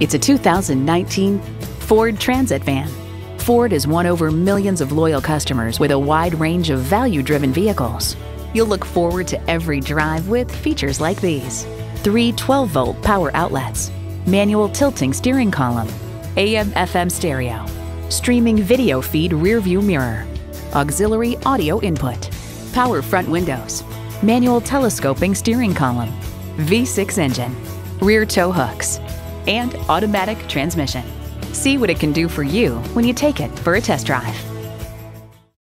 It's a 2019 Ford Transit van. Ford has won over millions of loyal customers with a wide range of value-driven vehicles. You'll look forward to every drive with features like these. Three 12-volt power outlets, manual tilting steering column, AM FM stereo, streaming video feed rear view mirror, auxiliary audio input, power front windows, manual telescoping steering column, V6 engine, rear tow hooks, and automatic transmission. See what it can do for you when you take it for a test drive.